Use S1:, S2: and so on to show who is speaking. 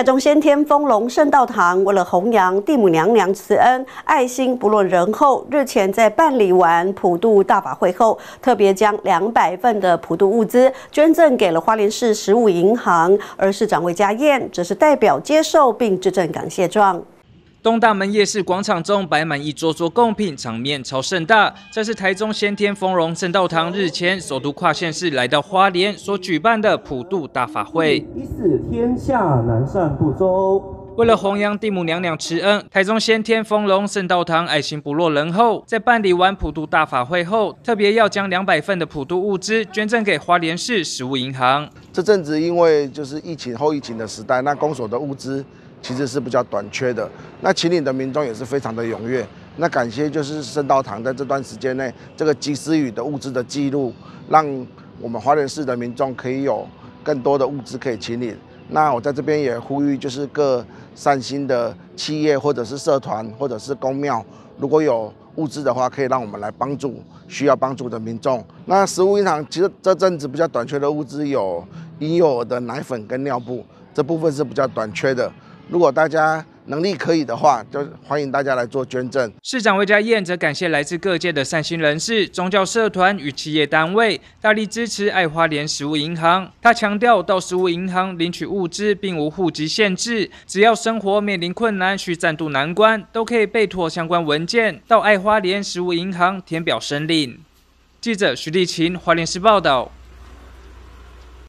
S1: 台中先天丰隆圣道堂为了弘扬地母娘娘慈恩、爱心不论人后，日前在办理完普渡大法会后，特别将两百份的普渡物资捐赠给了花莲市食物银行。而市长魏家燕则是代表接受并致赠感谢状。
S2: 东大门夜市广场中摆满一桌桌贡品，场面超盛大。这是台中先天丰荣圣道堂日前首都跨县市来到花莲所举办的普渡大法会。
S3: 一是天下南赡不周。
S2: 为了弘扬地母娘娘慈恩，台中先天丰隆圣道堂爱心不落人后，在办理完普渡大法会后，特别要将两百份的普渡物资捐赠给花莲市食物银行。
S4: 这阵子因为就是疫情后疫情的时代，那公所的物资。其实是比较短缺的，那秦岭的民众也是非常的踊跃。那感谢就是圣道堂在这段时间内这个及时雨的物资的记录，让我们花莲市的民众可以有更多的物资可以清理。那我在这边也呼吁，就是各善心的企业或者是社团或者是公庙，如果有物资的话，可以让我们来帮助需要帮助的民众。那食物银行其实这阵子比较短缺的物资有婴幼儿的奶粉跟尿布，这部分是比较短缺的。如果大家能力可以的话，就欢迎大家来做捐赠。
S2: 市长魏家燕则感谢来自各界的善心人士、宗教社团与企业单位大力支持爱花莲食物银行。他强调，到食物银行领取物资并无户籍限制，只要生活面临困难需暂渡难关，都可以备妥相关文件到爱花莲食物银行填表申领。记者徐立琴，花莲市报道。